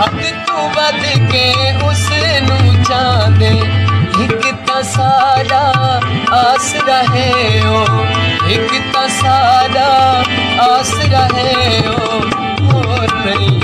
ਸਦਕੇ ਉਸ ਨੂੰ ਚਾਹਦੇ ਇੱਕ ਤਾਂ ਸਾਡਾ ਆਸ ਰਹੇ ਹੋ ਇੱਕ ਤਾਂ ਸਾਡਾ ਆਸ ਰਹੇ ਹੋ ਹੋਰ ਨਹੀਂ